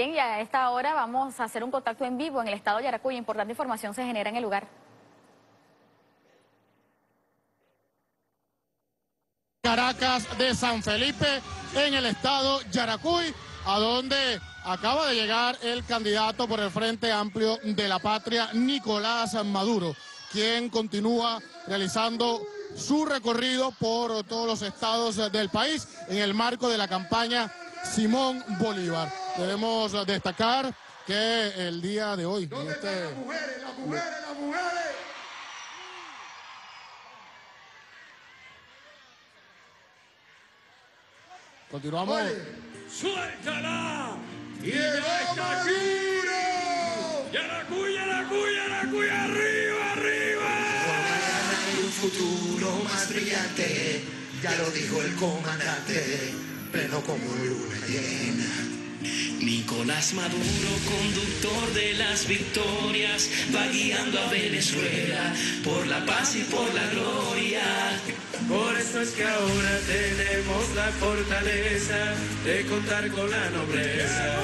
Bien, y a esta hora vamos a hacer un contacto en vivo en el estado Yaracuy. Importante información se genera en el lugar. Caracas de San Felipe en el estado Yaracuy, a donde acaba de llegar el candidato por el Frente Amplio de la Patria, Nicolás Maduro, quien continúa realizando su recorrido por todos los estados del país en el marco de la campaña Simón Bolívar. Debemos destacar que el día de hoy... ¿Dónde están este- las mujeres, las mujeres, las mujeres? Continuamos. Oye, ¡Suéltala! ¡Llegó Maduro! ¡Yaracuy, Yaracuy, Yaracuy! ¡Arriba, arriba! un futuro más brillante, ya lo dijo el comandante, pleno como luna llena. Nicolás Maduro, conductor de las victorias, va guiando a Venezuela por la paz y por la gloria. Por eso es que ahora tenemos la fortaleza de contar con la nobleza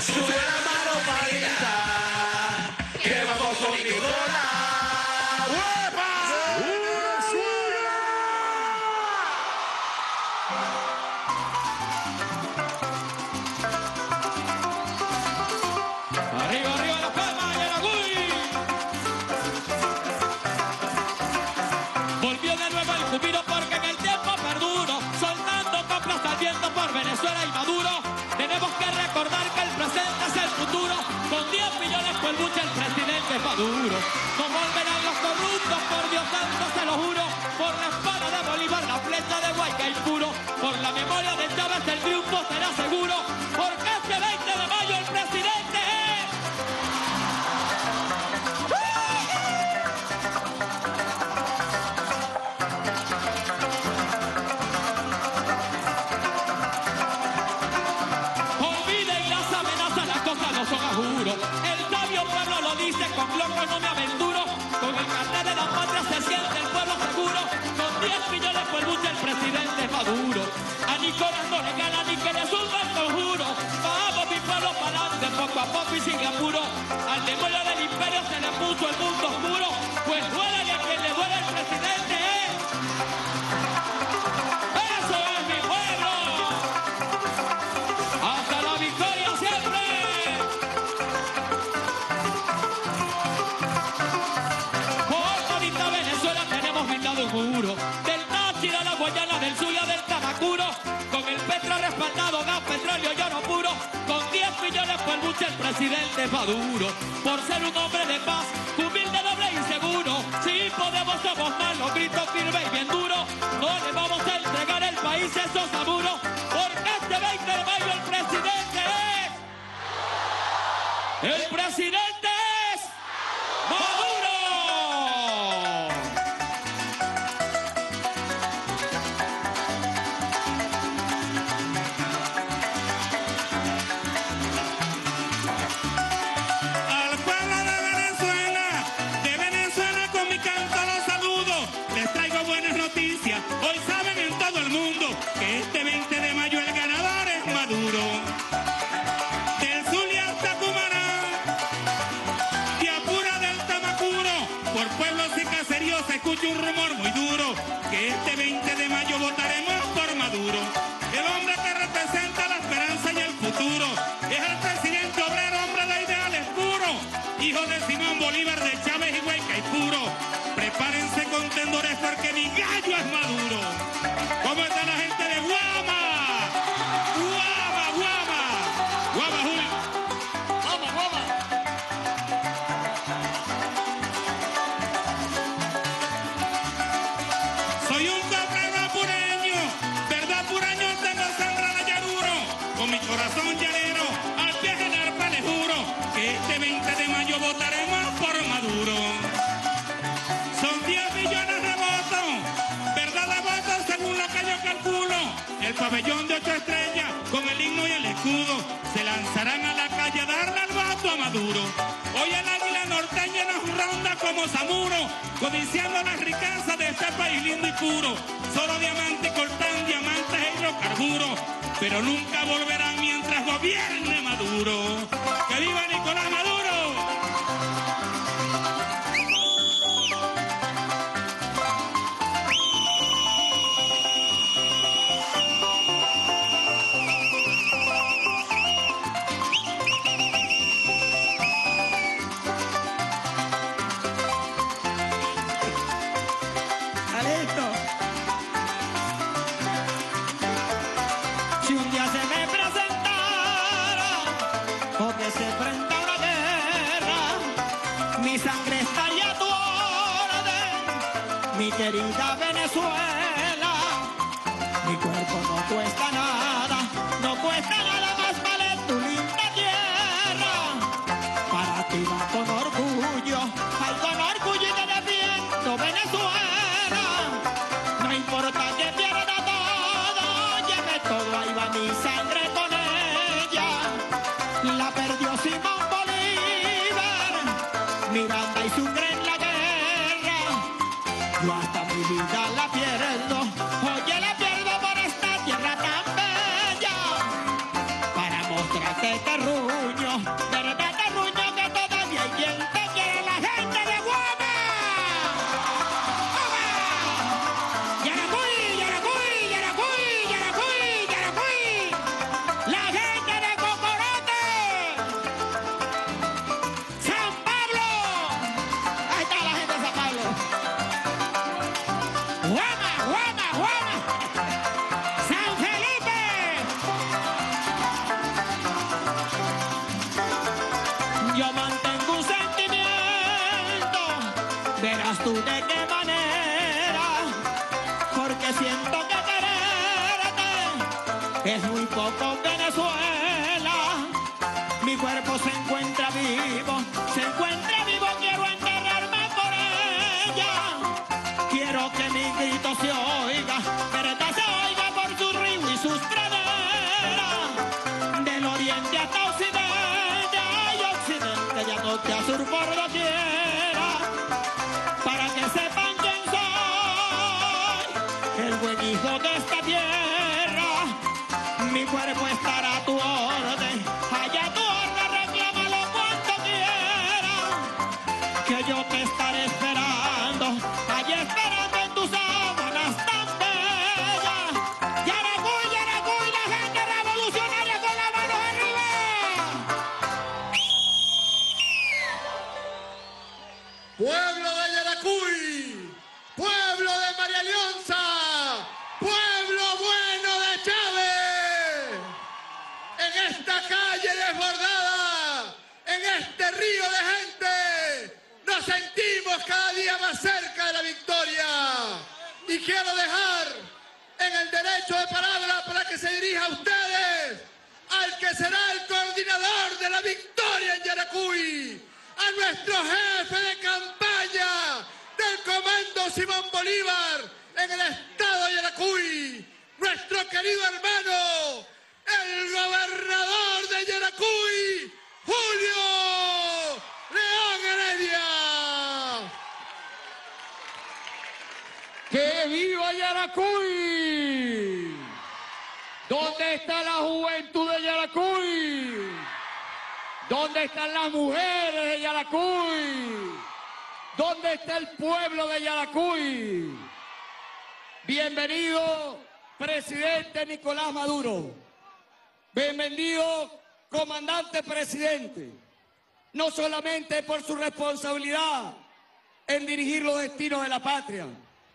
Sube la mano panita, que vamos con Nicolás. ¡Arriba, arriba las palmas, Yaracuy! Volvió de nuevo el jubilo porque en el tiempo perduro, soltando coplas al viento por Venezuela y Maduro. Recordar que el presente es el futuro. Con 10 millones por buche el presidente Maduro. No volverán los corruptos, por Dios santo se lo juro. Por la espada de Bolívar, la flecha de Huayca impuro. Por la memoria de Chávez el triunfo será seguro. corazón no gana ni que le suba el conjuro. Vamos mi pueblo para adelante, poco a poco y sin apuro. Al demonio del imperio se le puso el mundo oscuro, pues duele a quien le duele el presidente. el presidente Maduro, por ser un hombre de paz, humilde, doble y seguro. Si podemos, somos malos, gritos firmes y bien duros. No le vamos a entregar el país a esos aburos. diezmado pabellón de ocho estrellas, con el himno y el escudo, se lanzarán a la calle a darle al vato a Maduro. Hoy el águila norteña nos ronda como Zamuro, codiciando las riquezas de este país lindo y puro. Solo diamantes cortan diamantes e hidrocarburos, pero nunca volverán mientras gobierne Maduro. es muy poco Venezuela. Mi cuerpo se encuentra vivo, se encuentra vivo, quiero enterrarme por ella. Quiero que mi grito se oiga, verdad se oiga por su río y sus praderas. Del oriente hasta occidente, y occidente ya no te azur por doquier. cuerpo estará ¿Dónde está el pueblo de Yaracuy? Bienvenido, presidente Nicolás Maduro. Bienvenido, comandante presidente. No solamente por su responsabilidad en dirigir los destinos de la patria.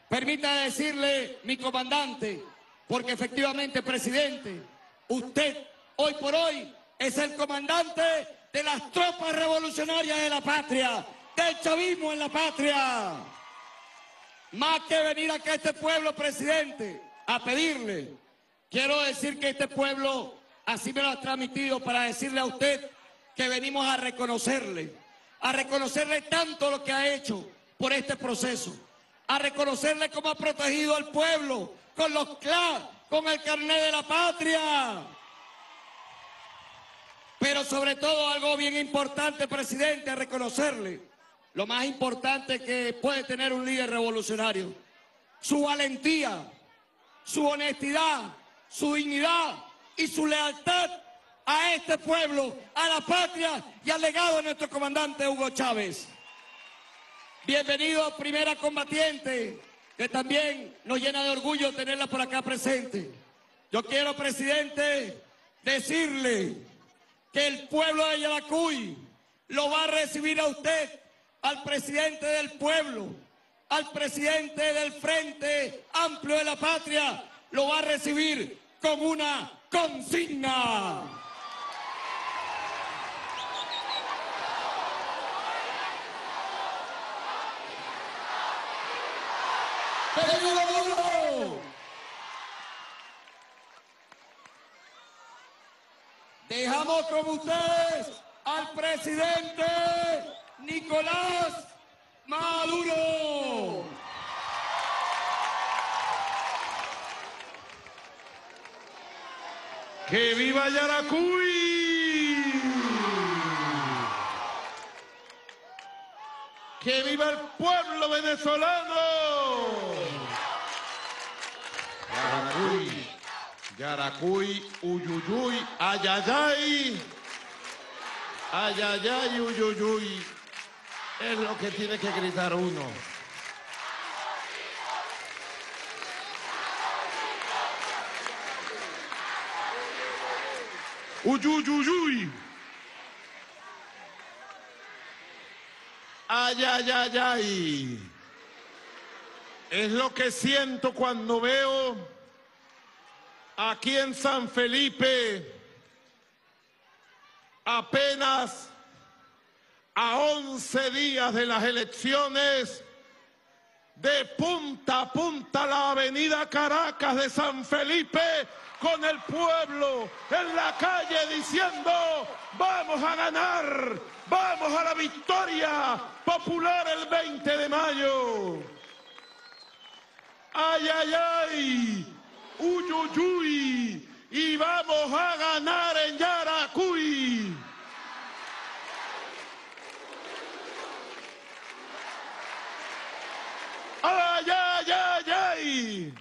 Permita decirle, mi comandante, porque efectivamente, presidente, usted hoy por hoy es el comandante de las tropas revolucionarias de la patria, del chavismo en la patria. Más que venir acá a este pueblo, presidente, a pedirle, quiero decir que este pueblo así me lo ha transmitido para decirle a usted que venimos a reconocerle, a reconocerle tanto lo que ha hecho por este proceso, a reconocerle cómo ha protegido al pueblo con los CLA, con el carnet de la patria. Pero sobre todo algo bien importante, presidente, a reconocerle lo más importante que puede tener un líder revolucionario. Su valentía, su honestidad, su dignidad y su lealtad a este pueblo, a la patria y al legado de nuestro comandante Hugo Chávez. Bienvenido, primera combatiente, que también nos llena de orgullo tenerla por acá presente. Yo quiero, presidente, decirle que el pueblo de Yaracuy lo va a recibir a usted, al presidente del pueblo, al presidente del Frente Amplio de la Patria, lo va a recibir con una consigna. Dejamos con ustedes al presidente Nicolás Maduro. ¡Que viva Yaracuy! ¡Que viva el pueblo venezolano! Yaracuy, Yaracuy, Uyuyuy, Ayayay, Ayayay, Uyuyuy. Es lo que tiene que gritar uno. Uyuyuyuy. Ay, ay, ay, ay. Es lo que siento cuando veo aquí en San Felipe apenas a 11 días de las elecciones de punta a punta la avenida Caracas de San Felipe con el pueblo en la calle diciendo vamos a ganar, vamos a la victoria popular el 20 de mayo. Ay, ay, ay, uy, uy, uy, y vamos a ganar en Yaracuy. Ay, ay, ay, ay.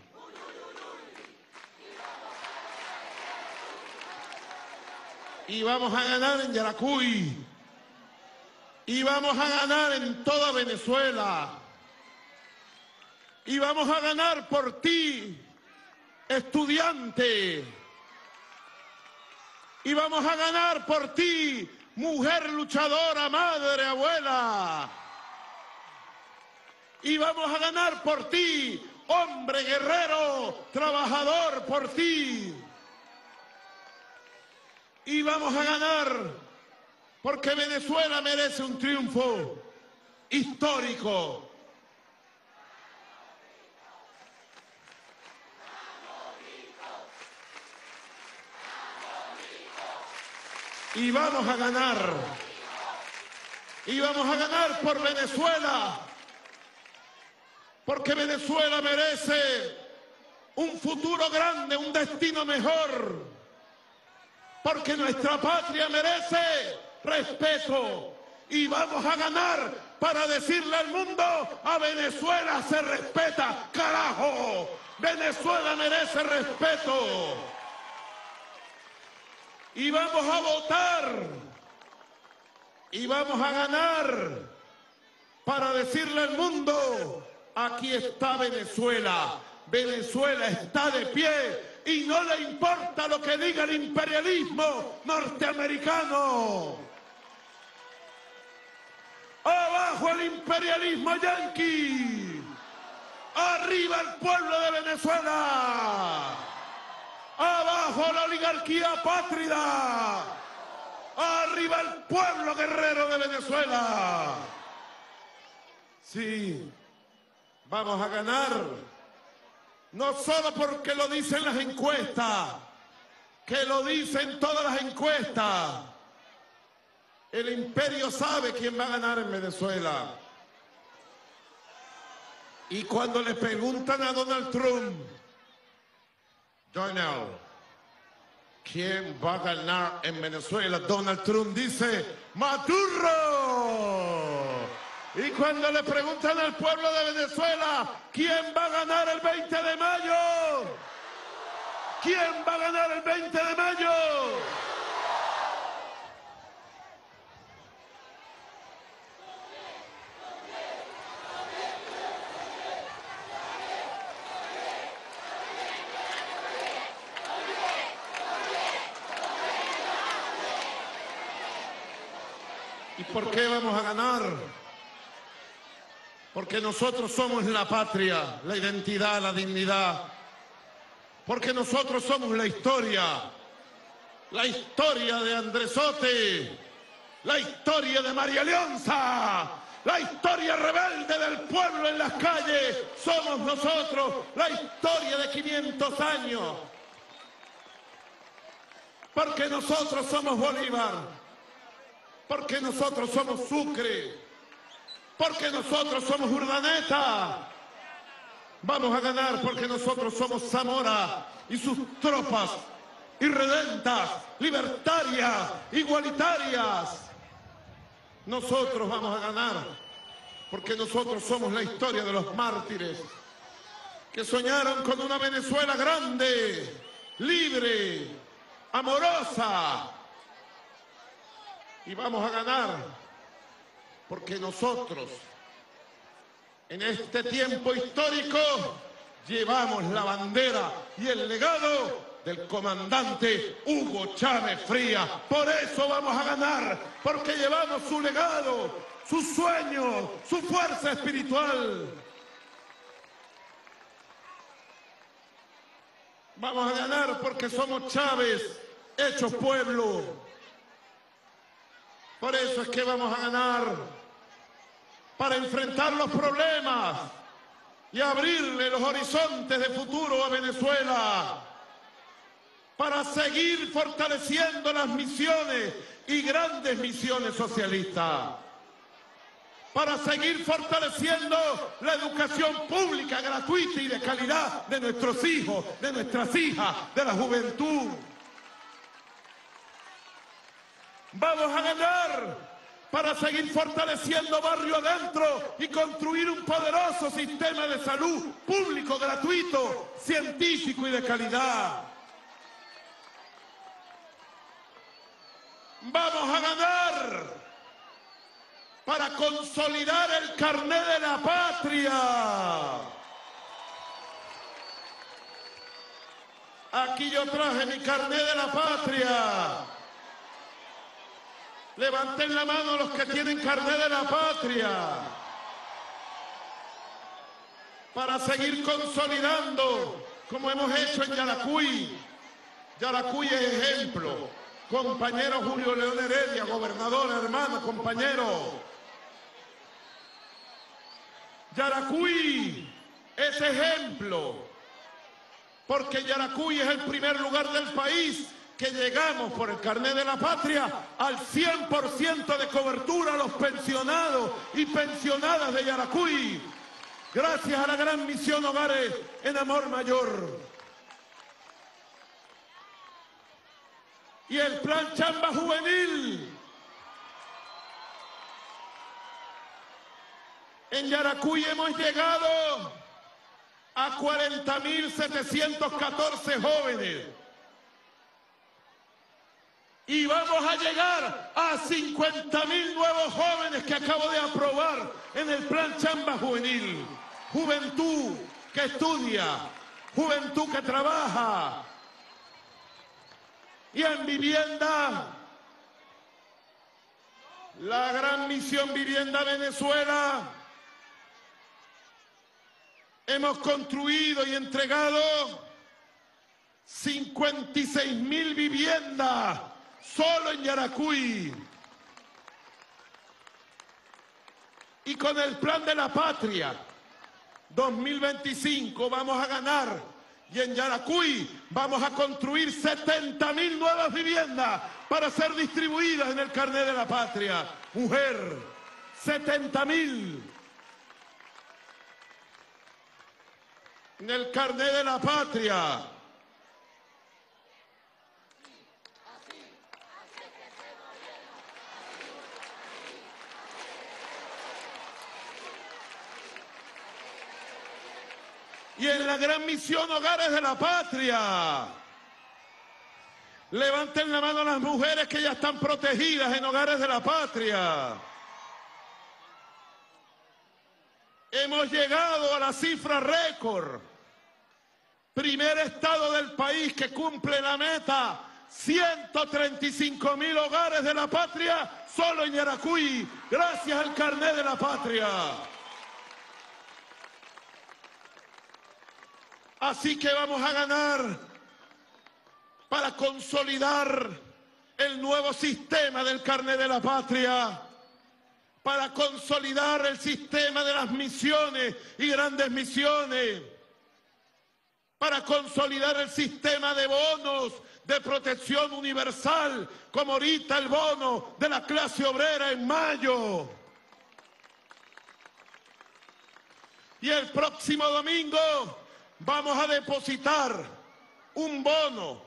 Y vamos a ganar en Yaracuy. Y vamos a ganar en toda Venezuela. Y vamos a ganar por ti, estudiante. Y vamos a ganar por ti, mujer luchadora, madre, abuela. Y vamos a ganar por ti, hombre guerrero, trabajador por ti. Y vamos a ganar Porque Venezuela merece un triunfo histórico. Y vamos a ganar. Y vamos a ganar por Venezuela. Porque Venezuela merece un futuro grande, un destino mejor. Porque nuestra patria merece respeto. Y vamos a ganar para decirle al mundo, a Venezuela se respeta, carajo. Venezuela merece respeto. Y vamos a votar. Y vamos a ganar para decirle al mundo, aquí está Venezuela. Venezuela está de pie y no le importa lo que diga el imperialismo norteamericano. Abajo el imperialismo yanqui. Arriba el pueblo de Venezuela. Abajo la oligarquía pátrida. Arriba el pueblo guerrero de Venezuela. Sí, vamos a ganar. No solo porque lo dicen las encuestas, que lo dicen todas las encuestas. El imperio sabe quién va a ganar en Venezuela. Y cuando le preguntan a Donald Trump, Donald, ¿quién va a ganar en Venezuela? Donald Trump dice, Maduro. Y cuando le preguntan al pueblo de Venezuela, ¿quién va a ganar el 20 de mayo? ¿Quién va a ganar el 20 de mayo? ¿Y por qué vamos a ganar? Porque nosotros somos la patria, la identidad, la dignidad. Porque nosotros somos la historia. La historia de Andresote. La historia de María Leonza. La historia rebelde del pueblo en las calles. Somos nosotros. La historia de 500 años. Porque nosotros somos Bolívar. Porque nosotros somos Sucre. Porque nosotros somos Urdaneta. Vamos a ganar porque nosotros somos Zamora y sus tropas irredentas, libertarias, igualitarias. Nosotros vamos a ganar porque nosotros somos la historia de los mártires que soñaron con una Venezuela grande, libre, amorosa. Y vamos a ganar porque nosotros en este tiempo histórico llevamos la bandera y el legado del comandante Hugo Chávez Fría. Por eso vamos a ganar, porque llevamos su legado, su sueño, su fuerza espiritual. Vamos a ganar porque somos Chávez, hechos pueblo. Por eso es que vamos a ganar. Para enfrentar los problemas y abrirle los horizontes de futuro a Venezuela, para seguir fortaleciendo las misiones y grandes misiones socialistas, para seguir fortaleciendo la educación pública, gratuita y de calidad de nuestros hijos, de nuestras hijas, de la juventud. Vamos a ganar para seguir fortaleciendo barrio adentro y construir un poderoso sistema de salud público, gratuito, científico y de calidad. Vamos a ganar para consolidar el carné de la patria. Aquí yo traje mi carné de la patria. Levanten la mano los que tienen carnet de la patria. Para seguir consolidando, como hemos hecho en Yaracuy. Yaracuy es ejemplo. compañero Julio León Heredia, gobernador, hermano, compañero. Yaracuy es ejemplo, porque Yaracuy es el primer lugar del país que llegamos por el carnet de la patria al 100% de cobertura a los pensionados y pensionadas de Yaracuy, gracias a la gran misión Hogares en Amor Mayor. Y el plan Chamba Juvenil. En Yaracuy hemos llegado a 40.714 jóvenes. Y vamos a llegar a 50.000 nuevos jóvenes que acabo de aprobar en el plan Chamba Juvenil. Juventud que estudia, juventud que trabaja. Y en vivienda, la gran misión Vivienda Venezuela, hemos construido y entregado 56 mil viviendas solo en Yaracuy. Y con el plan de la patria 2025 vamos a ganar. Y en Yaracuy vamos a construir 70 mil nuevas viviendas para ser distribuidas en el carnet de la patria. Mujer, 70 mil. En el carnet de la patria. Y en la gran misión Hogares de la Patria. Levanten la mano las mujeres que ya están protegidas en Hogares de la Patria. Hemos llegado a la cifra récord. Primer estado del país que cumple la meta. 135 mil hogares de la patria solo en Yaracuy, gracias al carnet de la patria. Así que vamos a ganar para consolidar el nuevo sistema del carnet de la patria, para consolidar el sistema de las misiones y grandes misiones, para consolidar el sistema de bonos de protección universal, como ahorita el bono de la clase obrera en mayo. Y el próximo domingo vamos a depositar un bono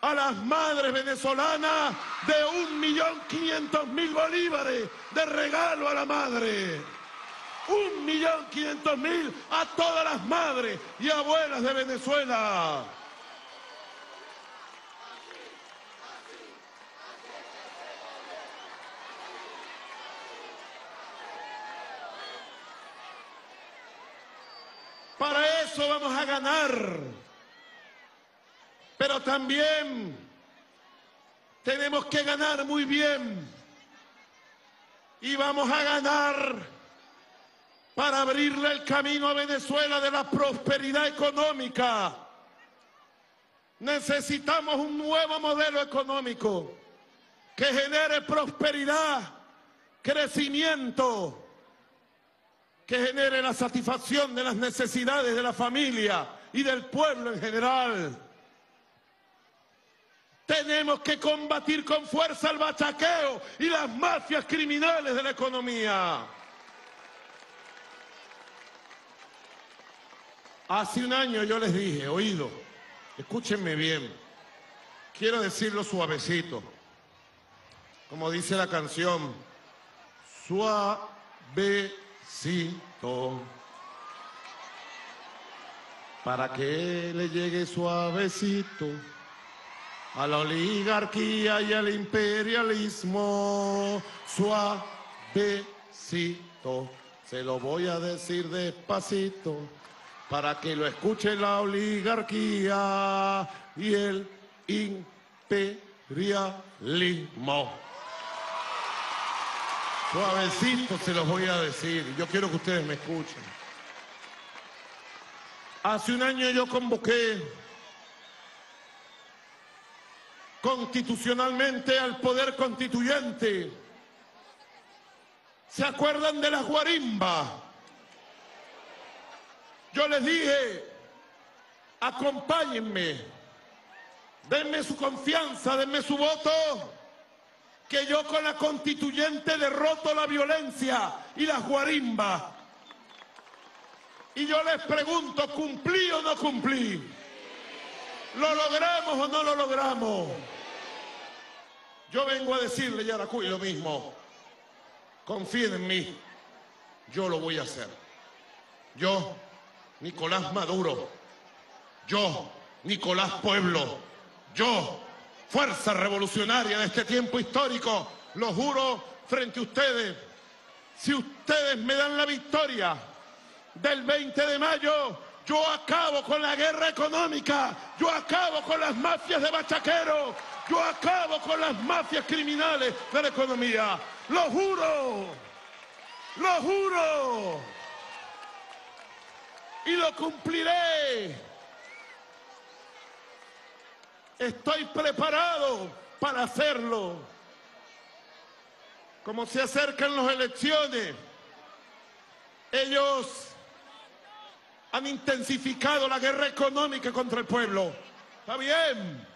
a las madres venezolanas de un millón quinientos mil bolívares de regalo a la madre. Un millón quinientos mil a todas las madres y abuelas de Venezuela. Para eso vamos a ganar. Pero también tenemos que ganar muy bien. Y vamos a ganar para abrirle el camino a Venezuela de la prosperidad económica. Necesitamos un nuevo modelo económico que genere prosperidad, crecimiento, que genere la satisfacción de las necesidades de la familia y del pueblo en general. Tenemos que combatir con fuerza el bachaqueo y las mafias criminales de la economía. Hace un año yo les dije, oído, escúchenme bien, quiero decirlo suavecito, como dice la canción, suavecito, para que le llegue suavecito a la oligarquía y al imperialismo, suavecito, se lo voy a decir despacito para que lo escuche la oligarquía y el imperialismo. Suavecito se los voy a decir, yo quiero que ustedes me escuchen. Hace un año yo convoqué constitucionalmente al poder constituyente. ¿Se acuerdan de las guarimbas? Yo les dije, acompáñenme, denme su confianza, denme su voto, que yo con la constituyente derroto la violencia y las guarimbas. Y yo les pregunto, ¿cumplí o no cumplí? ¿Lo logramos o no lo logramos? Yo vengo a decirle, Yaracuy, lo mismo. Confíen en mí. Yo lo voy a hacer. Yo, Nicolás Maduro. Yo, Nicolás Pueblo. Yo, fuerza revolucionaria de este tiempo histórico. Lo juro frente a ustedes. Si ustedes me dan la victoria del 20 de mayo, yo acabo con la guerra económica, yo acabo con las mafias de bachaqueros, yo acabo con las mafias criminales de la economía. Lo juro, lo juro. Y lo cumpliré. Estoy preparado para hacerlo. Como se acercan las elecciones, ellos han intensificado la guerra económica contra el pueblo. Está bien.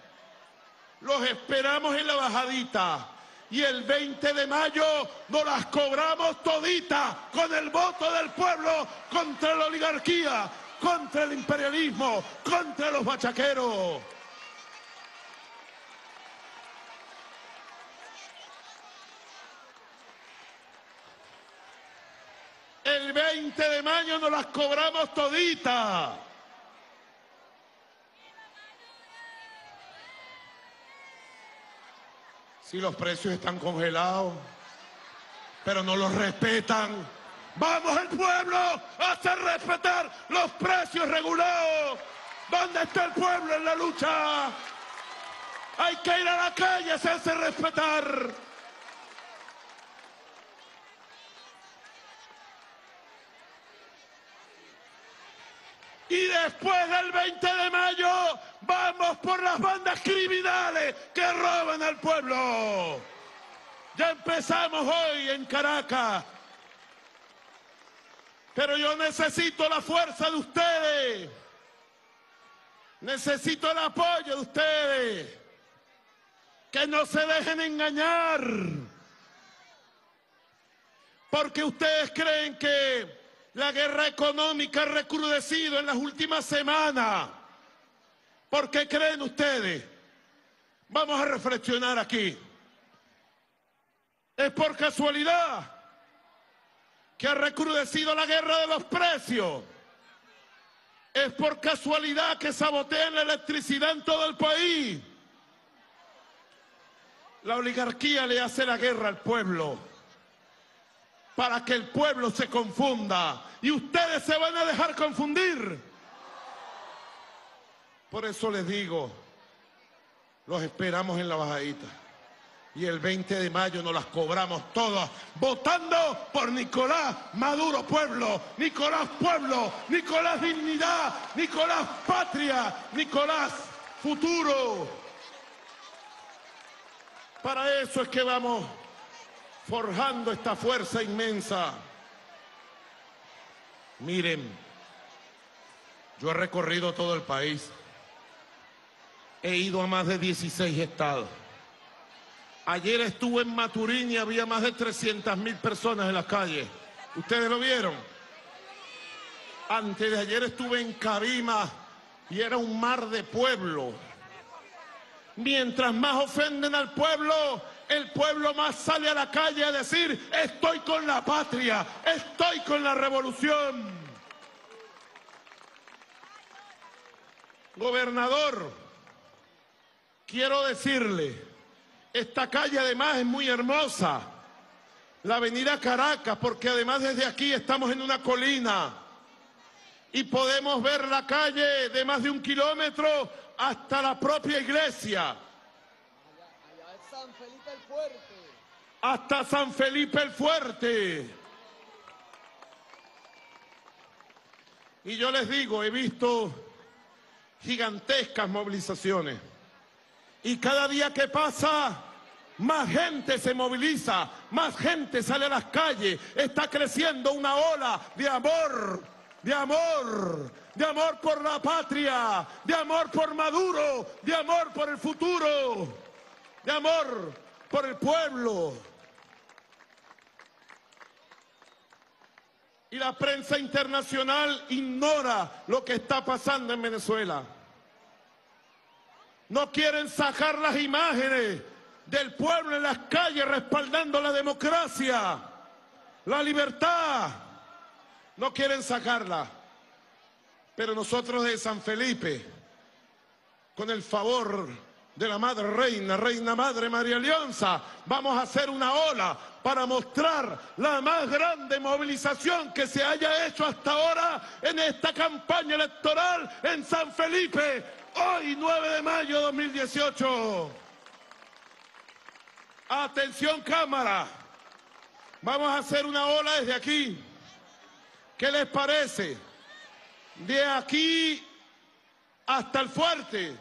Los esperamos en la bajadita. Y el 20 de mayo nos las cobramos toditas con el voto del pueblo contra la oligarquía, contra el imperialismo, contra los bachaqueros. El 20 de mayo nos las cobramos toditas. Si los precios están congelados, pero no los respetan. Vamos el pueblo a hacer respetar los precios regulados. ¿Dónde está el pueblo en la lucha? Hay que ir a la calle a hacerse respetar. Y después del 20 de mayo vamos por las bandas criminales que roban al pueblo. Ya empezamos hoy en Caracas. Pero yo necesito la fuerza de ustedes. Necesito el apoyo de ustedes. Que no se dejen engañar. Porque ustedes creen que la guerra económica ha recrudecido en las últimas semanas. ¿Por qué creen ustedes? Vamos a reflexionar aquí. ¿Es por casualidad que ha recrudecido la guerra de los precios? ¿Es por casualidad que sabotean la electricidad en todo el país? La oligarquía le hace la guerra al pueblo para que el pueblo se confunda. Y ustedes se van a dejar confundir. Por eso les digo, los esperamos en la bajadita. Y el 20 de mayo nos las cobramos todas, votando por Nicolás Maduro Pueblo, Nicolás Pueblo, Nicolás Dignidad, Nicolás Patria, Nicolás Futuro. Para eso es que vamos forjando esta fuerza inmensa. Miren, yo he recorrido todo el país. He ido a más de 16 estados. Ayer estuve en Maturín y había más de 300 mil personas en las calles. ¿Ustedes lo vieron? Antes de ayer estuve en Cabima y era un mar de pueblo. Mientras más ofenden al pueblo, el pueblo más sale a la calle a decir, estoy con la patria, estoy con la revolución. Gobernador, quiero decirle, esta calle además es muy hermosa, la avenida Caracas, porque además desde aquí estamos en una colina y podemos ver la calle de más de un kilómetro hasta la propia iglesia. Hasta San Felipe el Fuerte. Y yo les digo, he visto gigantescas movilizaciones. Y cada día que pasa, más gente se moviliza, más gente sale a las calles. Está creciendo una ola de amor, de amor, de amor por la patria, de amor por Maduro, de amor por el futuro, de amor por el pueblo. Y la prensa internacional ignora lo que está pasando en Venezuela. No quieren sacar las imágenes del pueblo en las calles respaldando la democracia, la libertad. No quieren sacarla. Pero nosotros de San Felipe, con el favor de la Madre Reina, Reina Madre María Leonza, vamos a hacer una ola para mostrar la más grande movilización que se haya hecho hasta ahora en esta campaña electoral en San Felipe, hoy 9 de mayo de 2018. Atención cámara, vamos a hacer una ola desde aquí. ¿Qué les parece? De aquí hasta el fuerte,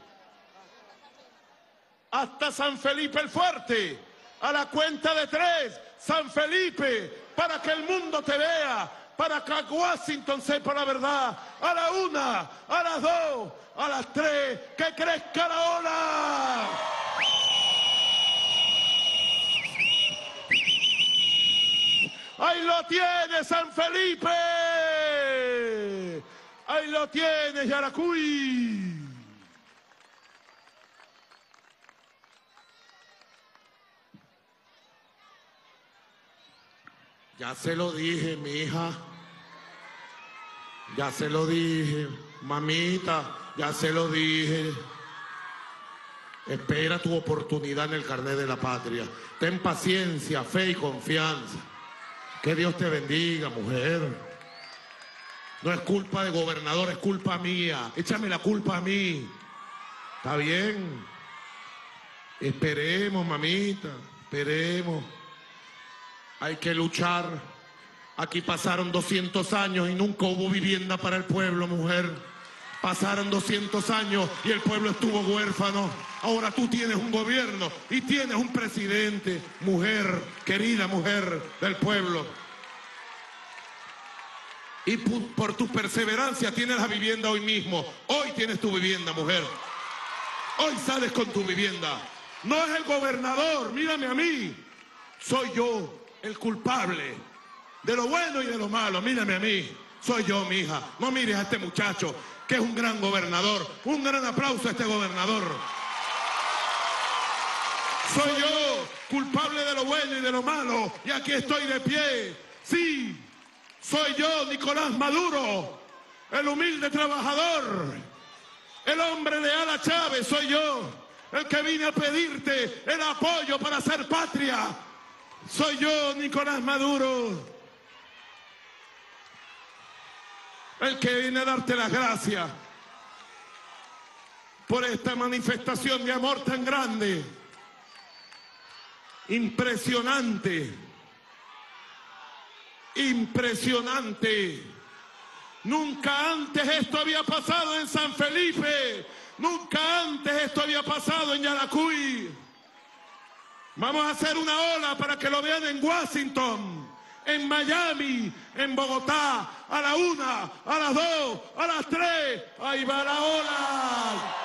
hasta San Felipe el Fuerte, a la cuenta de tres, San Felipe, para que el mundo te vea, para que Washington sepa la verdad, a la una, a las dos, a las tres, que crezca la ola. Ahí lo tienes, San Felipe. Ahí lo tienes, Yaracuy. Ya se lo dije, mi hija. Ya se lo dije, mamita. Ya se lo dije. Espera tu oportunidad en el carnet de la patria. Ten paciencia, fe y confianza. Que Dios te bendiga, mujer. No es culpa de gobernador, es culpa mía. Échame la culpa a mí. ¿Está bien? Esperemos, mamita. Esperemos. Hay que luchar. Aquí pasaron 200 años y nunca hubo vivienda para el pueblo, mujer. Pasaron 200 años y el pueblo estuvo huérfano. Ahora tú tienes un gobierno y tienes un presidente, mujer, querida mujer del pueblo. Y por tu perseverancia tienes la vivienda hoy mismo. Hoy tienes tu vivienda, mujer. Hoy sales con tu vivienda. No es el gobernador, mírame a mí. Soy yo el culpable de lo bueno y de lo malo. Mírame a mí. Soy yo, mi hija. No mires a este muchacho, que es un gran gobernador. Un gran aplauso a este gobernador. Soy yo, culpable de lo bueno y de lo malo. Y aquí estoy de pie. Sí, soy yo, Nicolás Maduro, el humilde trabajador. El hombre leal a Chávez, soy yo. El que vine a pedirte el apoyo para hacer patria. Soy yo, Nicolás Maduro. El que viene a darte las gracias por esta manifestación de amor tan grande. Impresionante. Impresionante. Nunca antes esto había pasado en San Felipe. Nunca antes esto había pasado en Yaracuy. Vamos a hacer una ola para que lo vean en Washington, en Miami, en Bogotá, a la una, a las dos, a las tres. Ahí va la ola.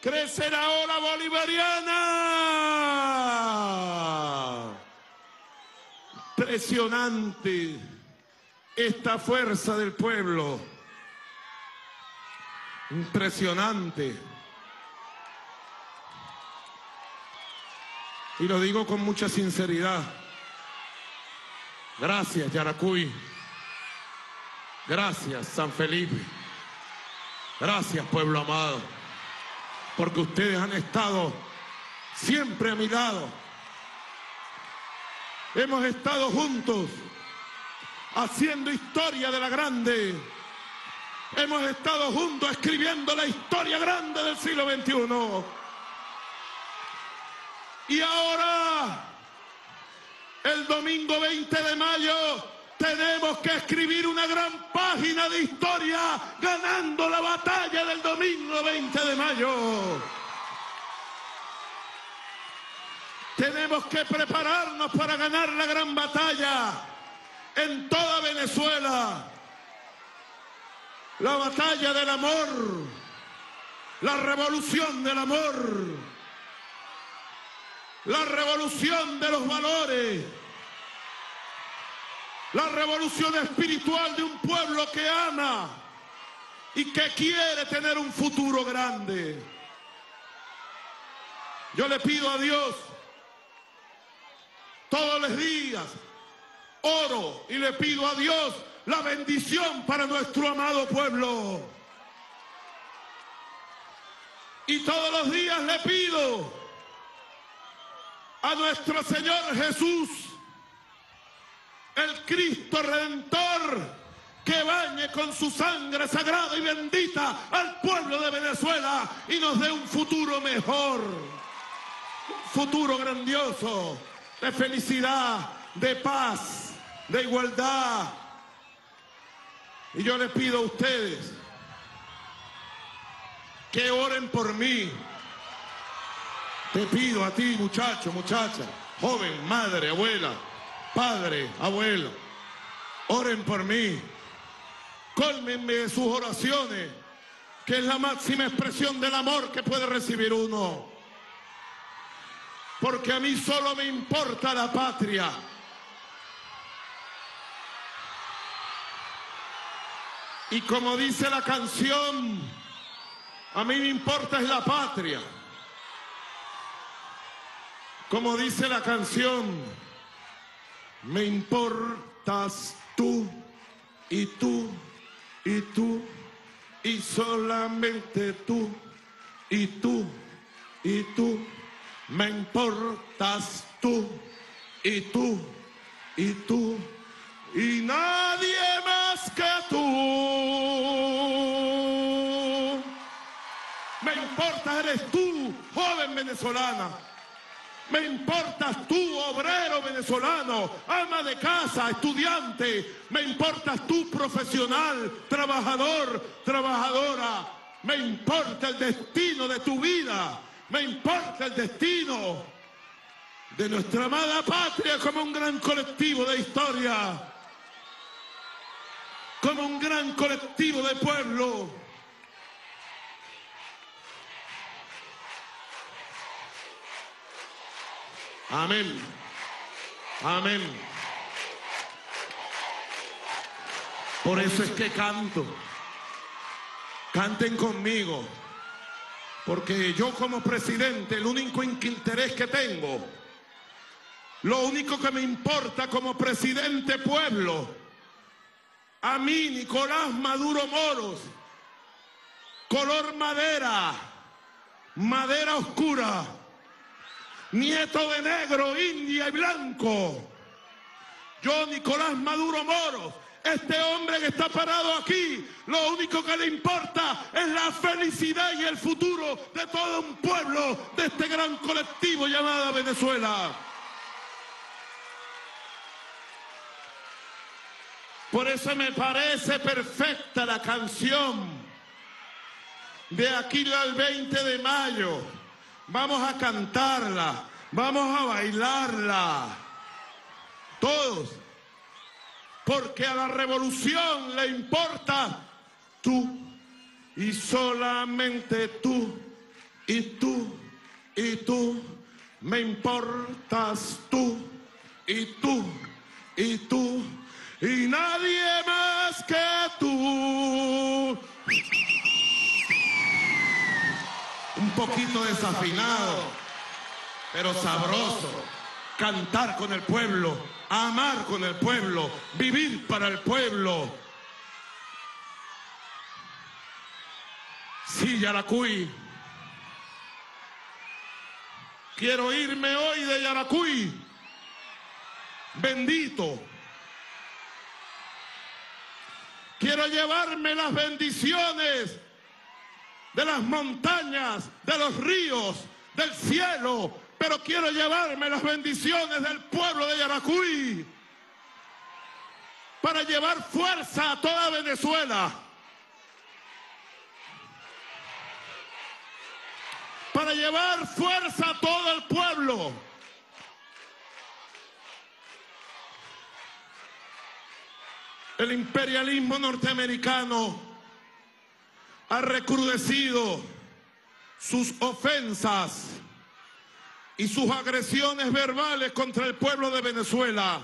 Crece la ola bolivariana. Impresionante esta fuerza del pueblo. Impresionante. Y lo digo con mucha sinceridad. Gracias, Yaracuy. Gracias, San Felipe. Gracias, pueblo amado. Porque ustedes han estado siempre a mi lado. Hemos estado juntos haciendo historia de la grande. Hemos estado juntos escribiendo la historia grande del siglo XXI. Y ahora, el domingo 20 de mayo, tenemos que escribir una gran página de historia ganando la batalla del domingo 20 de mayo. Tenemos que prepararnos para ganar la gran batalla en toda Venezuela. La batalla del amor, la revolución del amor, la revolución de los valores, la revolución espiritual de un pueblo que ama y que quiere tener un futuro grande. Yo le pido a Dios todos los días, oro y le pido a Dios la bendición para nuestro amado pueblo. Y todos los días le pido a nuestro Señor Jesús, el Cristo Redentor, que bañe con su sangre sagrada y bendita al pueblo de Venezuela y nos dé un futuro mejor, un futuro grandioso, de felicidad, de paz, de igualdad. Y yo les pido a ustedes que oren por mí. Te pido a ti, muchacho, muchacha, joven, madre, abuela, padre, abuelo, oren por mí. Cólmenme de sus oraciones, que es la máxima expresión del amor que puede recibir uno. Porque a mí solo me importa la patria. Y como dice la canción, a mí me importa es la patria. Como dice la canción, me importas tú y tú y tú y solamente tú y tú y tú. Me importas tú y tú y tú y nadie más que tú. Me importa eres tú, joven venezolana. Me importas tú, obrero venezolano, ama de casa, estudiante. Me importas tú, profesional, trabajador, trabajadora. Me importa el destino de tu vida. Me importa el destino de nuestra amada patria como un gran colectivo de historia. Como un gran colectivo de pueblo. Amén. Amén. Por eso es que canto. Canten conmigo. Porque yo como presidente, el único interés que tengo, lo único que me importa como presidente pueblo, a mí, Nicolás Maduro Moros, color madera, madera oscura, nieto de negro, india y blanco. Yo, Nicolás Maduro Moros, este hombre que está parado aquí, lo único que le importa es la felicidad y el futuro de todo un pueblo, de este gran colectivo llamado Venezuela. Por eso me parece perfecta la canción de aquí al 20 de mayo. Vamos a cantarla, vamos a bailarla. Todos. Porque a la revolución le importa tú y solamente tú y tú y tú. Me importas tú y tú y tú y nadie más que tú. Un poquito desafinado, pero sabroso. Cantar con el pueblo, amar con el pueblo, vivir para el pueblo. Sí, Yaracuy. Quiero irme hoy de Yaracuy. Bendito. Quiero llevarme las bendiciones de las montañas, de los ríos, del cielo, pero quiero llevarme las bendiciones del pueblo de Yaracuy. para llevar fuerza a toda Venezuela. Para llevar fuerza a todo el pueblo. El imperialismo norteamericano ha recrudecido sus ofensas y sus agresiones verbales contra el pueblo de Venezuela.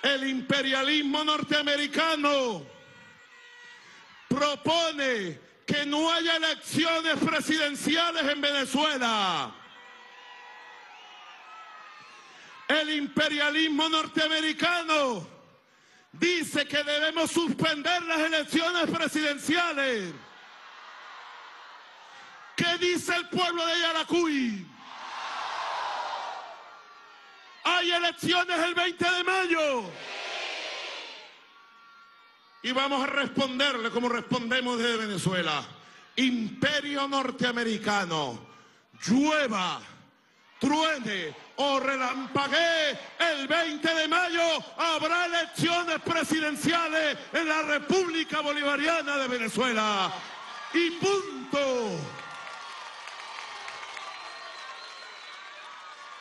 El imperialismo norteamericano propone que no haya elecciones presidenciales en Venezuela. El imperialismo norteamericano dice que debemos suspender las elecciones presidenciales. ¿Qué dice el pueblo de Yaracuy? Hay elecciones el 20 de mayo. Y vamos a responderle como respondemos desde Venezuela. Imperio norteamericano, llueva, truene o relampaguee, el 20 de mayo habrá elecciones presidenciales en la República Bolivariana de Venezuela. Y punto.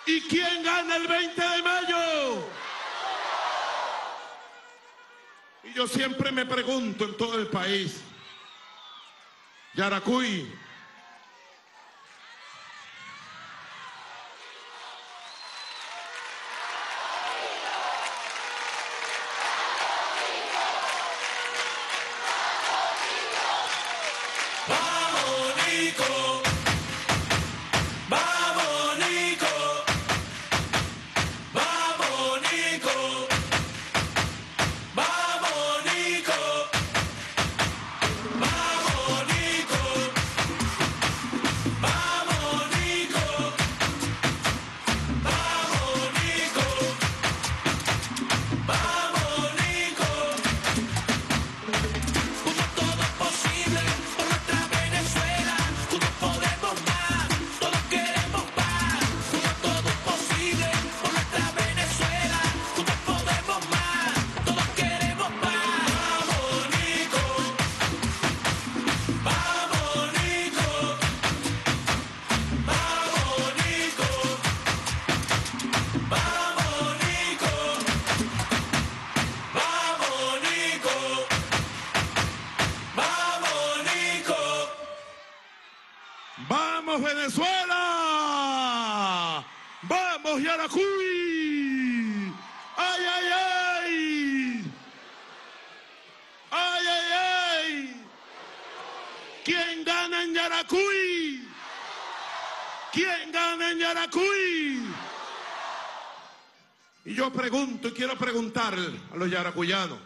¿Y quién gana el 20 de mayo? Y yo siempre me pregunto en todo el país, Yaracuy, gana en Yaracuy? ¿Quién gana en Yaracuy? Y yo pregunto y quiero preguntarle a los yaracuyanos.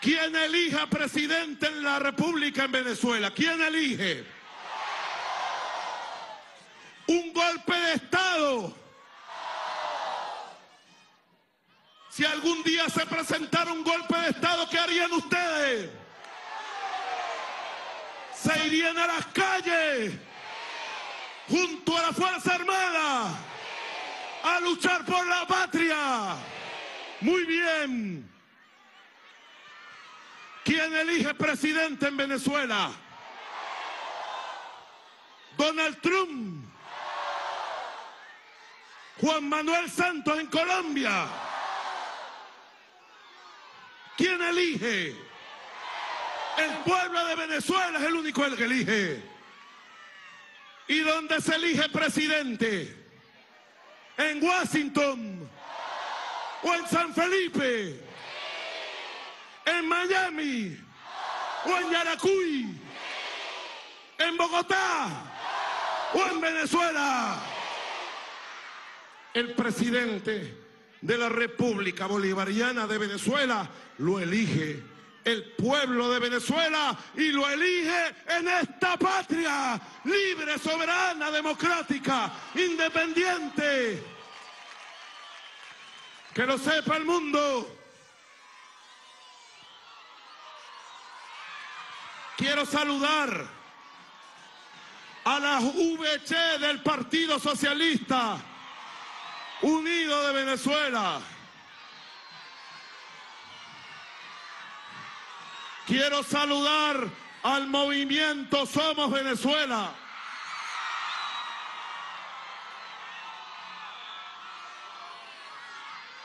¿Quién elija presidente en la República en Venezuela? ¿Quién elige? Un golpe de Estado. Si algún día se presentara un golpe de Estado, ¿qué harían ustedes? Se irían a las calles junto a la Fuerza Armada a luchar por la patria. Muy bien. ¿Quién elige presidente en Venezuela? Donald Trump. Juan Manuel Santos en Colombia. ¿Quién elige? El pueblo de Venezuela es el único el que elige. ¿Y dónde se elige presidente? ¿En Washington? ¿O en San Felipe? ¿En Miami? ¿O en Yaracuy? ¿En Bogotá? ¿O en Venezuela? El presidente de la República Bolivariana de Venezuela lo elige el pueblo de Venezuela y lo elige en esta patria libre, soberana, democrática, independiente. Que lo sepa el mundo. Quiero saludar a la VC del Partido Socialista, Unido de Venezuela. Quiero saludar al movimiento Somos Venezuela.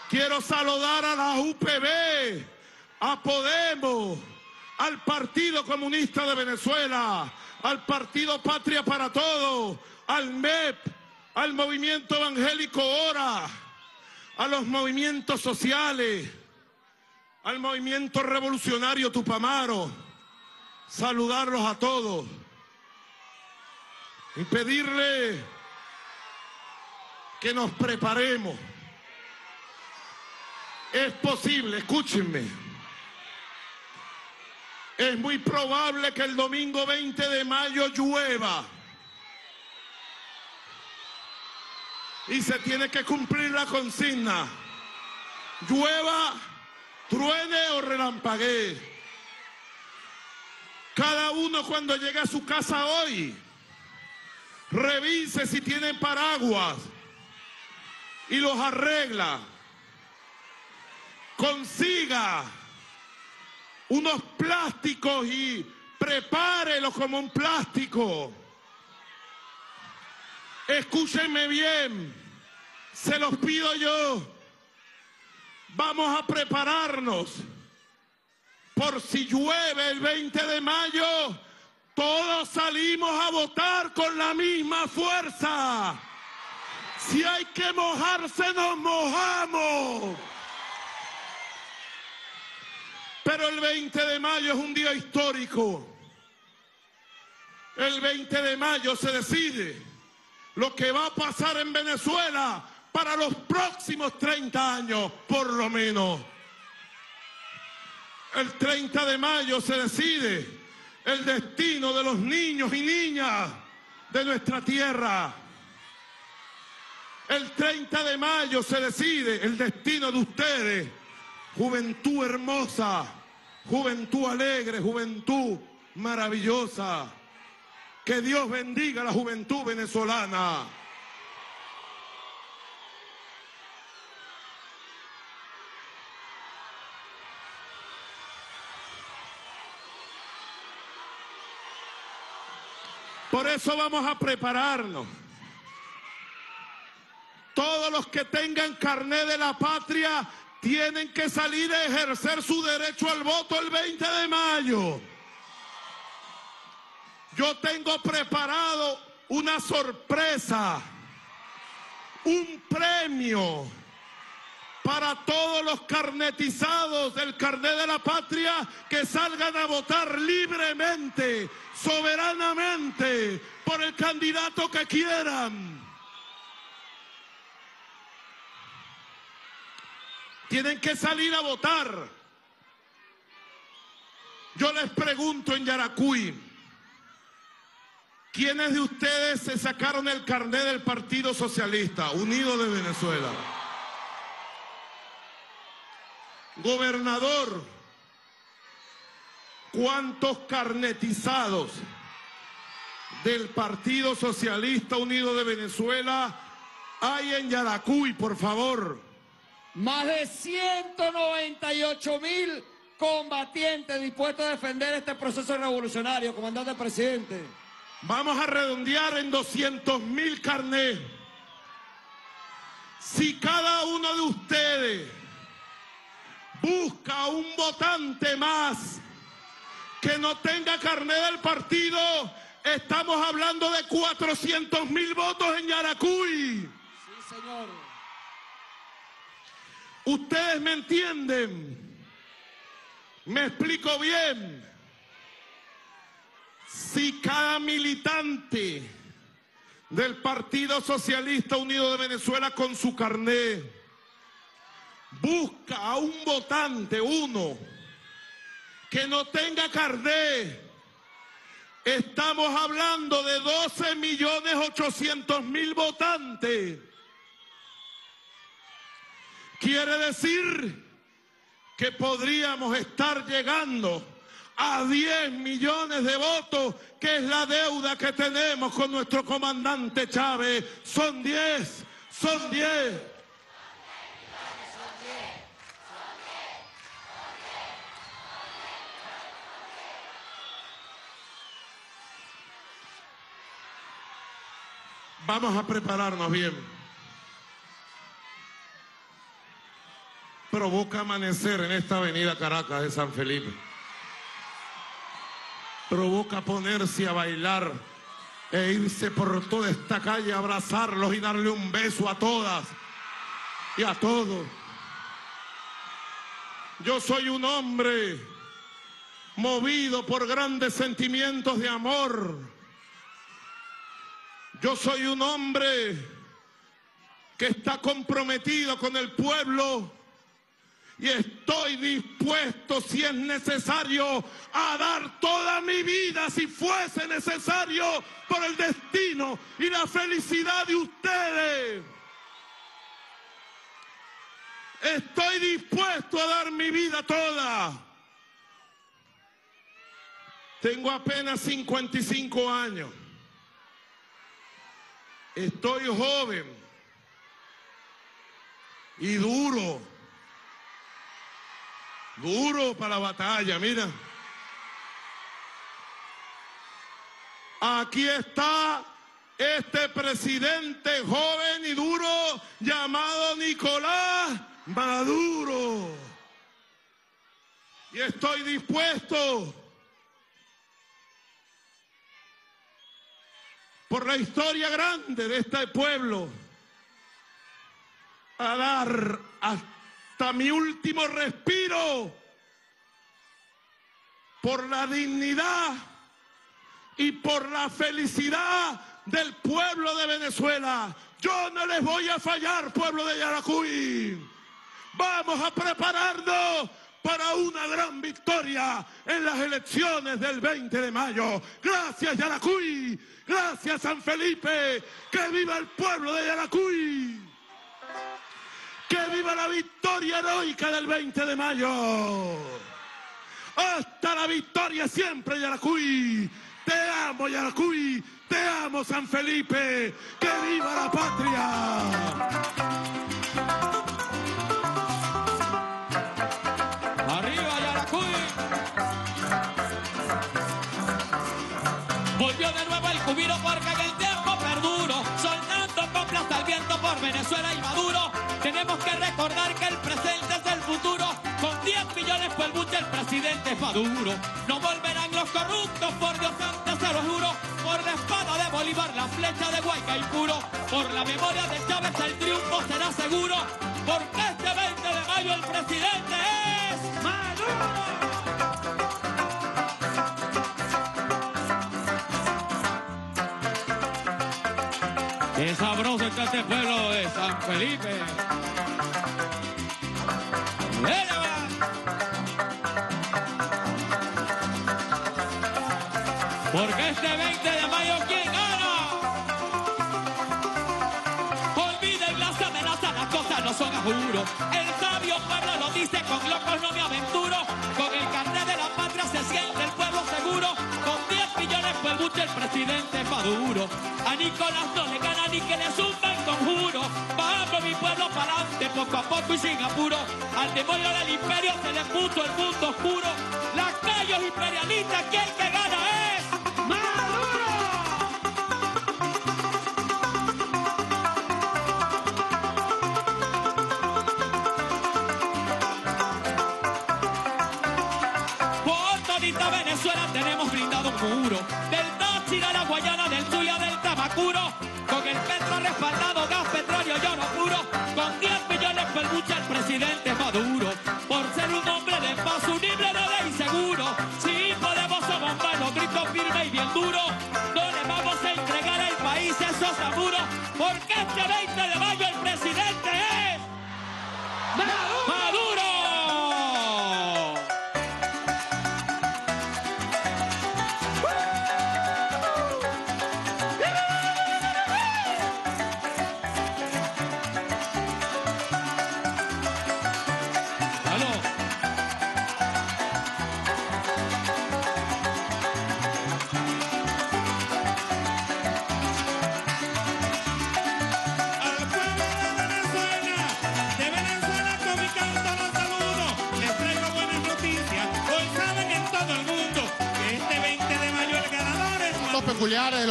Quiero saludar a la UPB, a Podemos, al Partido Comunista de Venezuela, al Partido Patria para Todos, al MEP, al Movimiento Evangélico Hora, a los movimientos sociales, al Movimiento Revolucionario Tupamaro, saludarlos a todos y pedirle que nos preparemos. Es posible, escúchenme. Es muy probable que el domingo 20 de mayo llueva. Y se tiene que cumplir la consigna. Llueva, truene o relampaguee. Cada uno cuando llegue a su casa hoy, revise si tiene paraguas y los arregla consiga unos plásticos y prepárelos como un plástico. Escúchenme bien, se los pido yo. Vamos a prepararnos por si llueve el 20 de mayo, todos salimos a votar con la misma fuerza. Si hay que mojarse, nos mojamos. Pero el 20 de mayo es un día histórico. El 20 de mayo se decide lo que va a pasar en Venezuela para los próximos 30 años, por lo menos. El 30 de mayo se decide el destino de los niños y niñas de nuestra tierra. El 30 de mayo se decide el destino de ustedes juventud hermosa, juventud alegre, juventud maravillosa. Que Dios bendiga a la juventud venezolana. Eso vamos a prepararnos. Todos los que tengan carné de la patria tienen que salir a ejercer su derecho al voto el 20 de mayo. Yo tengo preparado una sorpresa, un premio para todos los carnetizados del carnet de la patria que salgan a votar libremente, soberanamente, por el candidato que quieran. Tienen que salir a votar. Yo les pregunto en Yaracuy, ¿quiénes de ustedes se sacaron el carnet del Partido Socialista Unido de Venezuela? Gobernador, ¿cuántos carnetizados del Partido Socialista Unido de Venezuela hay en Yaracuy, por favor? Más de 198 mil combatientes dispuestos a defender este proceso revolucionario, comandante presidente. Vamos a redondear en 200 mil carnés. Si cada uno de ustedes busca un votante más que no tenga carnet del partido, estamos hablando de 400 mil votos en Yaracuy. Sí, señor. ¿Ustedes me entienden? ¿Me explico bien? Si cada militante del Partido Socialista Unido de Venezuela con su carné busca a un votante, uno, que no tenga carné, estamos hablando de 12 millones 800 mil votantes. Quiere decir que podríamos estar llegando a 10 millones de votos, que es la deuda que tenemos con nuestro comandante Chávez. Son 10, son 10. Vamos a prepararnos bien. Provoca amanecer en esta avenida Caracas de San Felipe. Provoca ponerse a bailar e irse por toda esta calle a abrazarlos y darle un beso a todas y a todos. Yo soy un hombre movido por grandes sentimientos de amor. Yo soy un hombre que está comprometido con el pueblo y estoy dispuesto, si es necesario, a dar toda mi vida, si fuese necesario, por el destino y la felicidad de ustedes. Estoy dispuesto a dar mi vida toda. Tengo apenas 55 años. Estoy joven y duro. Duro para la batalla, mira. Aquí está este presidente joven y duro llamado Nicolás Maduro. Y estoy dispuesto por la historia grande de este pueblo a dar hasta mi último respiro por la dignidad y por la felicidad del pueblo de Venezuela. Yo no les voy a fallar, pueblo de Yaracuy. Vamos a prepararnos para una gran victoria en las elecciones del 20 de mayo. Gracias Yaracuy, gracias San Felipe, que viva el pueblo de Yaracuy. Que viva la victoria heroica del 20 de mayo. Hasta la victoria siempre, Yaracuy. Te amo, Yaracuy. Te amo, San Felipe. Que viva la patria. Volvió de nuevo el cubiro porque en el tiempo perduro, soltando coplas al viento por Venezuela y Maduro. Tenemos que recordar que el presente es el futuro. Con 10 millones por el buche el presidente es Maduro. No volverán los corruptos, por Dios antes se lo juro. Por la espada de Bolívar, la flecha de Guayca y puro. Por la memoria de Chávez el triunfo será seguro. Porque este 20 de mayo el presidente es Está este pueblo de San Felipe. Porque este 20 de mayo, ¿quién gana? Olviden las amenazas, las cosas no son a juro. El sabio pueblo lo dice, con locos no me aventuro. Por el presidente Maduro. A Nicolás no le gana ni que le zumba el conjuro. Vamos mi pueblo para adelante, poco a poco y sin apuro. Al demonio del imperio se le puso el mundo oscuro. Lacayos imperialistas, el que gana 10 millones por lucha el presidente Maduro. Por ser un hombre de paz, unible, no de inseguro. Si podemos somos malos, grito firme y bien duro. No le vamos a entregar al país esos amuros. Porque este 20 de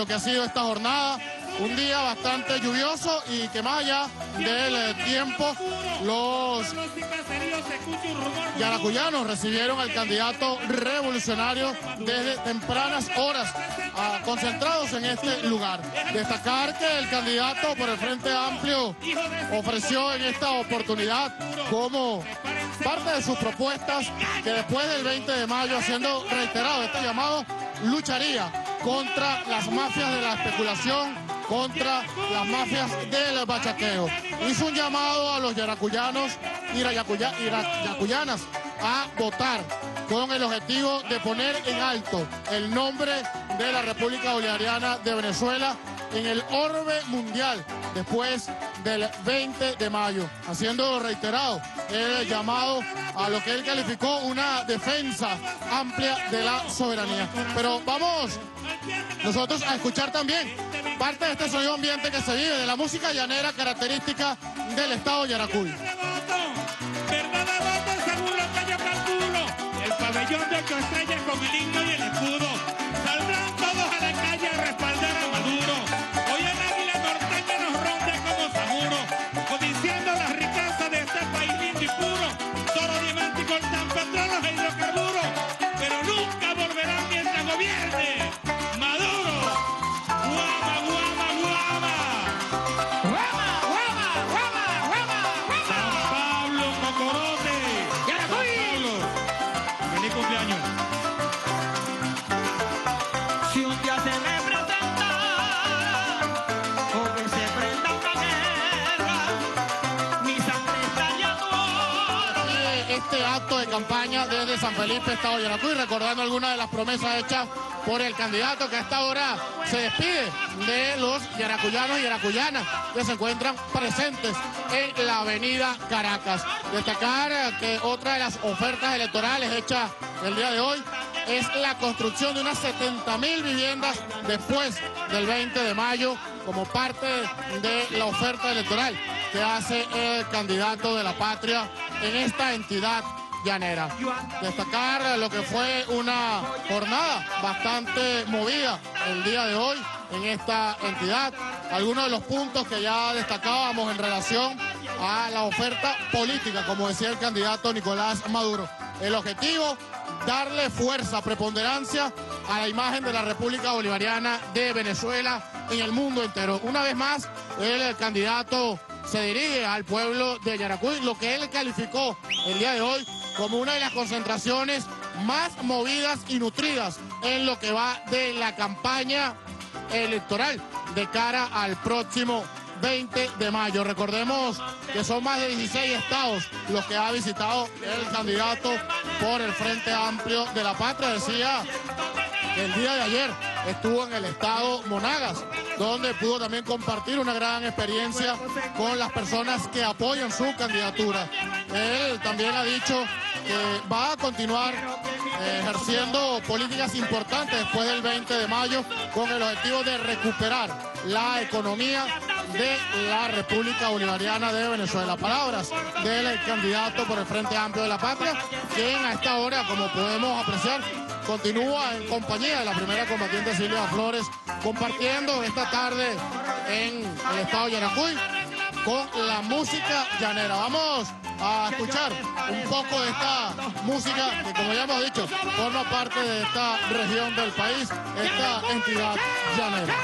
que ha sido esta jornada un día bastante lluvioso y que más allá del eh, tiempo, los yaracuyanos recibieron al candidato revolucionario desde tempranas horas, ah, concentrados en este lugar. Destacar que el candidato por el Frente Amplio ofreció en esta oportunidad como parte de sus propuestas que después del 20 de mayo, haciendo reiterado este llamado, lucharía contra las mafias de la especulación, contra las mafias del bachateo. Hizo un llamado a los yaracuyanos y rayacuya- y ra- yacuyanas a votar con el objetivo de poner en alto el nombre de la República Bolivariana de Venezuela en el orbe mundial después del 20 de mayo, haciendo reiterado el llamado a lo que él calificó una defensa amplia de la soberanía. Pero vamos nosotros a escuchar también parte de este sonido ambiente que se vive, de la música llanera característica del estado Yaracuy. De con el himno y el escudo. Campaña desde San Felipe, Estado Yaracuy, recordando algunas de las promesas hechas por el candidato que a esta hora se despide de los yaracuyanos y yaracuyanas que se encuentran presentes en la avenida Caracas. Destacar que otra de las ofertas electorales hechas el día de hoy es la construcción de unas 70 mil viviendas después del 20 de mayo como parte de la oferta electoral que hace el candidato de la patria en esta entidad llanera. Destacar lo que fue una jornada bastante movida el día de hoy en esta entidad. Algunos de los puntos que ya destacábamos en relación a la oferta política, como decía el candidato Nicolás Maduro. El objetivo, darle fuerza, preponderancia a la imagen de la República Bolivariana de Venezuela en el mundo entero. Una vez más, el candidato se dirige al pueblo de Yaracuy, lo que él calificó el día de hoy como una de las concentraciones más movidas y nutridas en lo que va de la campaña electoral de cara al próximo 20 de mayo. Recordemos que son más de 16 estados los que ha visitado el candidato por el Frente Amplio de la Patria. Decía que el día de ayer estuvo en el estado Monagas, donde pudo también compartir una gran experiencia con las personas que apoyan su candidatura. Él también ha dicho que va a continuar eh, ejerciendo políticas importantes después del 20 de mayo con el objetivo de recuperar la economía de la República Bolivariana de Venezuela. Palabras del candidato por el Frente Amplio de la Patria, quien a esta hora, como podemos apreciar, continúa en compañía de la primera combatiente Silvia Flores, compartiendo esta tarde en el estado de Yaracuy con la música llanera. Vamos a escuchar un poco de esta música que, como ya hemos dicho, forma parte de esta región del país, esta entidad llanera.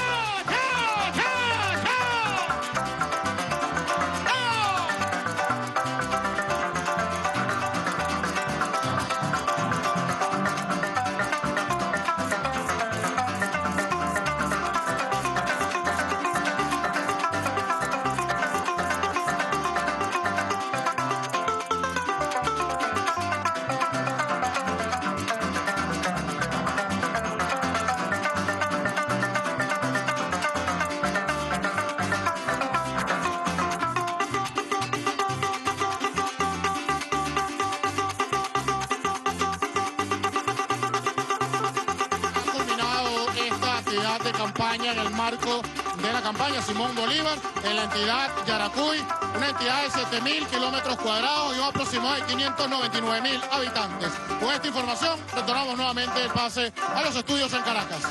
Entidad Yaracuy, una entidad de 7.000 kilómetros cuadrados y un aproximado de 599.000 habitantes. Con esta información retornamos nuevamente el pase a los estudios en Caracas.